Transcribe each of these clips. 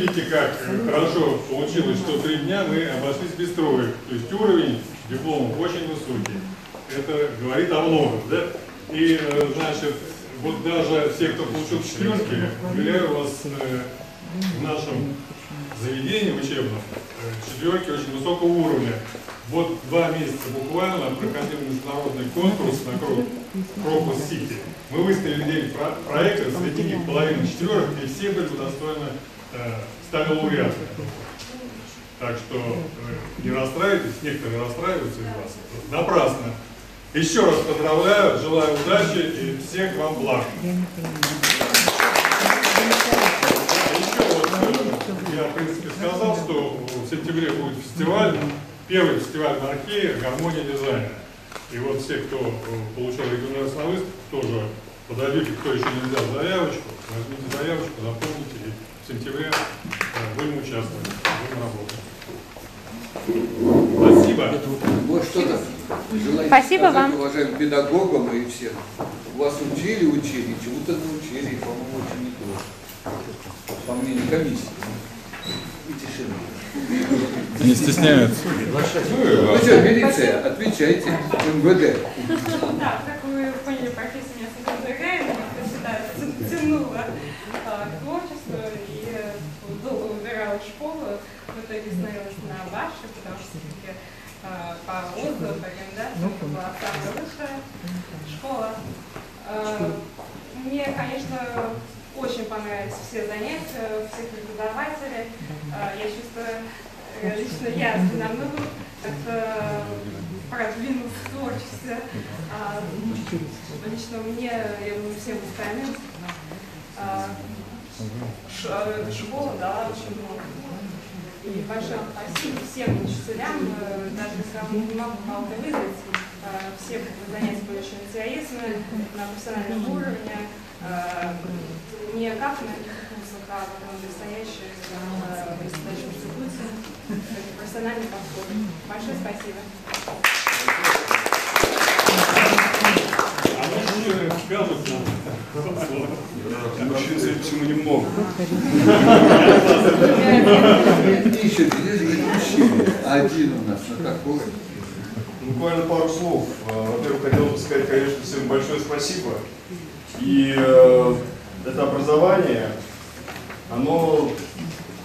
видите, как хорошо получилось, что три дня мы обошлись без троек. То есть уровень дипломов очень высокий. Это говорит о многом, да? И, э, значит, вот даже все, кто получил четверки, уверяю вас, э, в нашем заведении учебном э, четверки очень высокого уровня. Вот два месяца буквально проходил международный конкурс на Крокус Сити. Мы выставили 9 про проектов, среди них половина четверок, и все были удостоены, э, стали лауреатами. Так что э, не расстраивайтесь, некоторые расстраиваются из вас. Напрасно. Еще раз поздравляю, желаю удачи и всех вам благ. Еще э, я, в принципе, сказал, что в сентябре будет фестиваль первый фестиваль марки «Гармония дизайна». И вот все, кто э, получил регулярность на выставку, тоже подойдите, кто еще не взял заявочку, возьмите заявочку, заполните, в сентябре э, будем участвовать, будем работать. Спасибо. Вот что-то Спасибо сказать, вам. уважаемым педагогам и всем. Вас учили, учили, чему-то научили, по-моему, очень неплохо. По мнению комиссии. И тишина. Не стесняются. Ну что, милиция, отвечайте. МВД. Да, как вы поняли, профессия школу, в итоге остановилась на вашей, потому что все-таки а, по отзывам, по рекомендациям это была самая лучшая школа. А, Мне, конечно, очень понравились все занятия, все преподаватели. А, Я чувствую, э, лично я намного как-то продвинулась в творчестве. А, Лично мне, я думаю, всем остальным, школа дала очень много. И большое спасибо всем учителям, э, даже я не могу кого-то вызвать, э, все занятия были очень интересны, на профессиональном уровне, э, не как на курсах, а на настоящей, э, настоящем институте, профессиональный подход. Большое спасибо. Мужчин всему немного. И еще здесь мужчины. Один у нас на такой. Буквально пару слов. Э, Во-первых, хотел бы сказать, конечно, всем большое спасибо. И э, это образование, оно,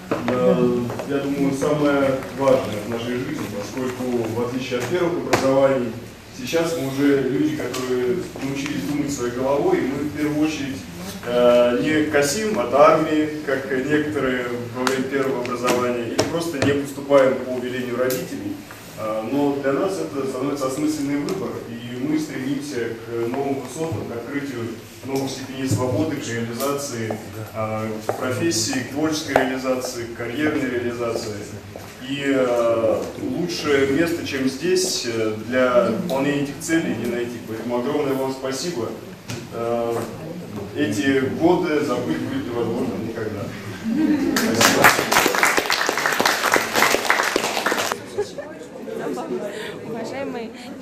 э, я думаю, самое важное в нашей жизни, поскольку в отличие от первых образований, сейчас мы уже люди, которые научились думать своей головой, и мы в первую очередь не косим от армии, как некоторые во время первого образования, или просто не поступаем по велению родителей. А, Но для нас это становится осмысленный выбор, и мы стремимся к новым высотам, к открытию новых степеней свободы, к реализации а, профессии, к творческой реализации, к карьерной реализации. И а, лучшее место, чем здесь, э, для выполнения этих целей не найти. Поэтому огромное вам спасибо. Эти годы забыть будет невозможно никогда. Спасибо.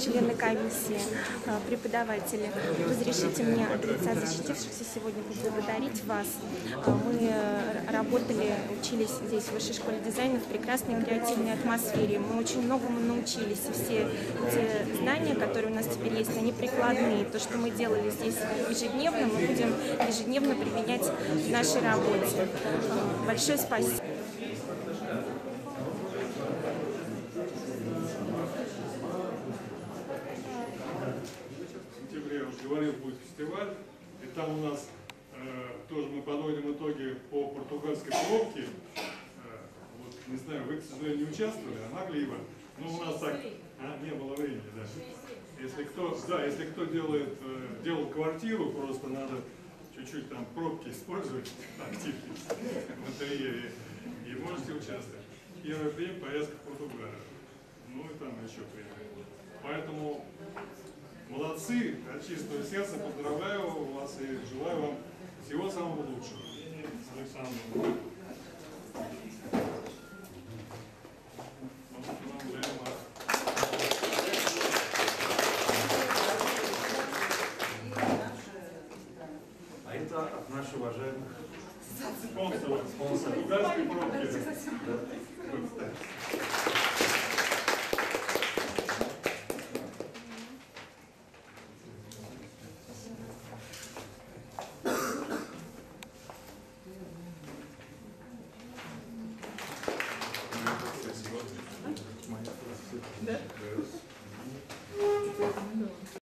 Члены комиссии, э, преподаватели, разрешите мне от лица защитившихся сегодня поблагодарить вас. Э, Мы э, работали, учились здесь, в Высшей школе дизайна, в прекрасной креативной атмосфере. Мы очень многому научились, и все те знания, которые у нас теперь есть, они прикладные. То, что мы делали здесь ежедневно, мы будем ежедневно применять в нашей работе. Э, Большое спасибо. В сентябре, я уже говорил, будет фестиваль, и там у нас э, тоже мы подводим итоги по португальской пробке. Э, вот, не знаю, вы, к сожалению, не участвовали, а могли бы. Ну, у нас так, а, не было времени, да. Если кто, да, если кто делает, э, делал квартиру, просто надо чуть-чуть там пробки использовать активность в интерьере, и можете участвовать. Первый прием поездка в Португалию. Ну и там еще приемы. Поэтому Молодцы, от чистого сердца поздравляю вас и желаю вам всего самого лучшего. Александр. А это от наших уважаемых Спонсоры. спонсоров. Швейцарской пробки.